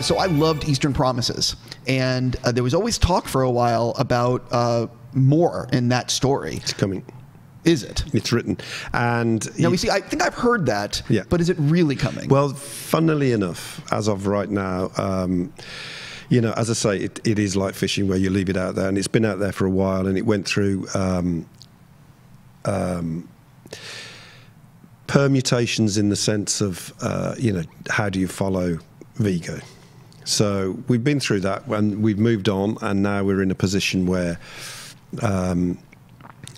so I loved Eastern Promises, and uh, there was always talk for a while about uh, more in that story. It's coming. Is it? It's written, and Now we see. I think I've heard that. Yeah. But is it really coming? Well, funnily enough, as of right now, um, you know, as I say, it, it is like fishing where you leave it out there, and it's been out there for a while, and it went through um, um, permutations in the sense of, uh, you know, how do you follow Viggo? So we've been through that, and we've moved on, and now we're in a position where um,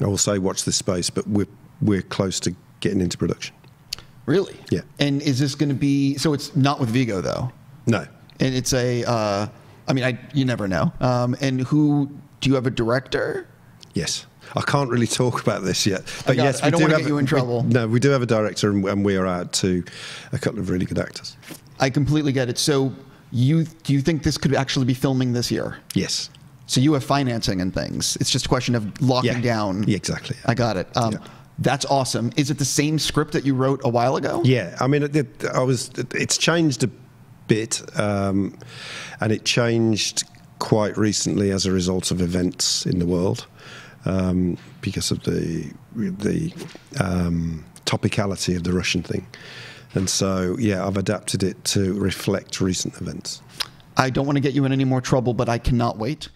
I will say, watch this space, but we're we're close to getting into production. really? Yeah. And is this going to be? So it's not with Viggo though, No, and it's a. Uh, I mean, I you never know. Um, and who do you have a director? Yes. I can't really talk about this yet, but yes, it. I we don't do wanna have. get you in we- trouble. no, we do have a director, and, and we are out to a couple of really good actors. I completely get it. So you do you think this could actually be filming this year? Yes. So you have financing and things. It's just a question of locking Yeah. down. Yeah, exactly. I got it. Um, Yeah. That's awesome. Is it the same script that you wrote a while ago? Yeah, I mean, it, it- I was. It's changed a bit, um, and it changed quite recently as a result of events in the world, um, because of the the um, topicality of the Russian thing, and so yeah, I've adapted it to reflect recent events. I don't want to get you in any more trouble, but I cannot wait.